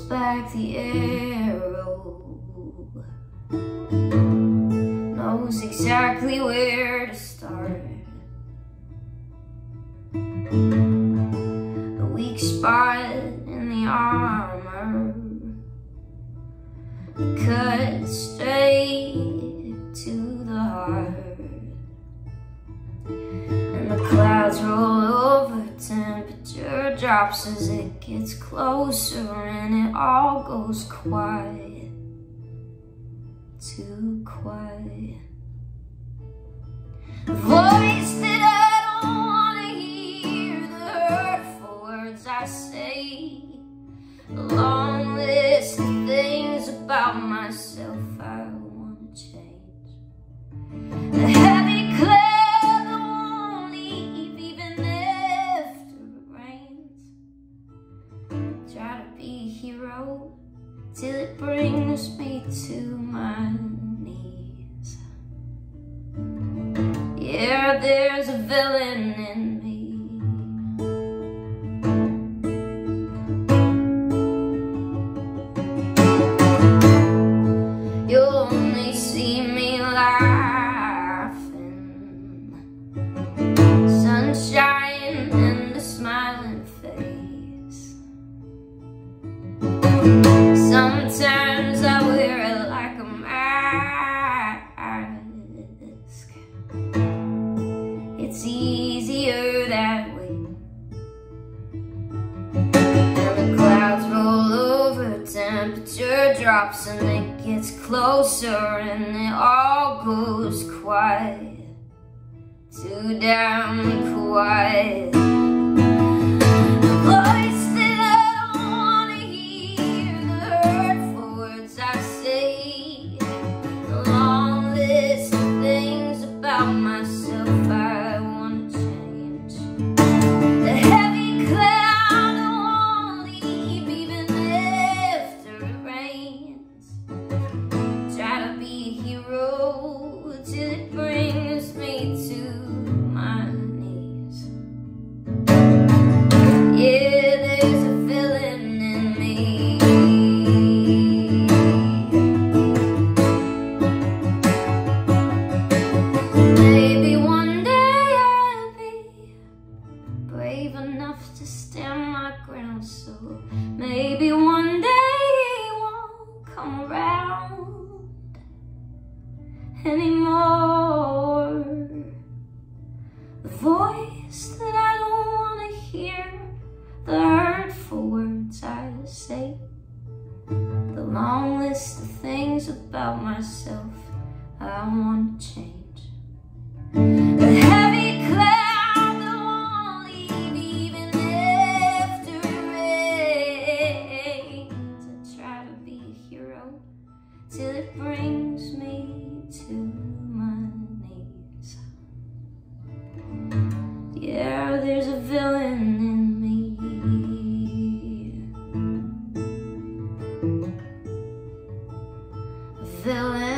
like the arrow. Knows exactly where to start. The weak spot in the armor. Cut straight drops as it gets closer And it all goes quiet. Too quiet. Voice that I don't wanna hear The hurtful words I say. The long list of things about myself I till it brings me to my knees. Yeah, there's a villain in me. You'll only see me laughing. Sunshine drops and it gets closer and it all goes quiet. Too damn quiet. The voice that I don't wanna hear The hurtful words I say. The long list of things about myself brave enough to stand my ground. So maybe one day he won't come around anymore. The voice that I don't want to hear, the hurtful words I say, the long list of things about myself I want to change. Till it brings me to my knees. Yeah, there's a villain in me. A villain